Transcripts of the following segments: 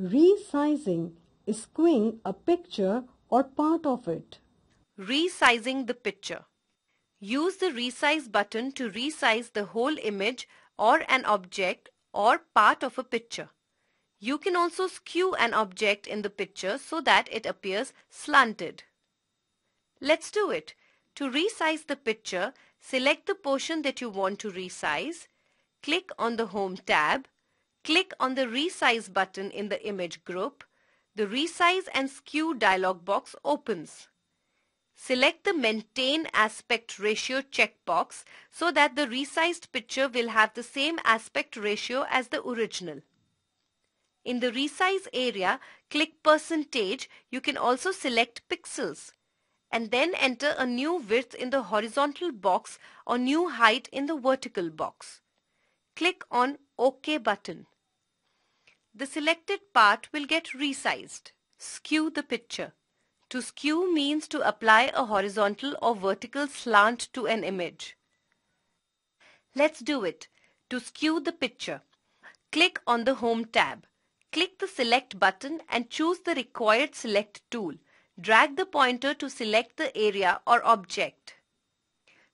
Resizing is skewing a picture or part of it. Resizing the picture. Use the resize button to resize the whole image or an object or part of a picture. You can also skew an object in the picture so that it appears slanted. Let's do it. To resize the picture, select the portion that you want to resize, click on the Home tab, click on the Resize button in the image group. The Resize and Skew dialog box opens. Select the Maintain Aspect Ratio checkbox so that the resized picture will have the same aspect ratio as the original. In the resize area, click percentage. You can also select pixels and then enter a new width in the horizontal box or new height in the vertical box. Click on OK button. The selected part will get resized. Skew the picture. To skew means to apply a horizontal or vertical slant to an image. Let's do it. To skew the picture, click on the Home tab. Click the Select button and choose the required Select tool. Drag the pointer to select the area or object.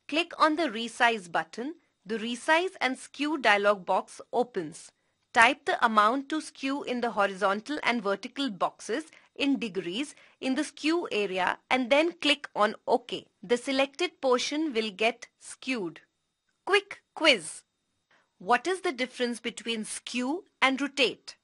Click on the Resize button. The Resize and Skew dialog box opens. Type the amount to skew in the horizontal and vertical boxes in degrees in the skew area and then click on OK. The selected portion will get skewed. Quick quiz. What is the difference between skew and rotate?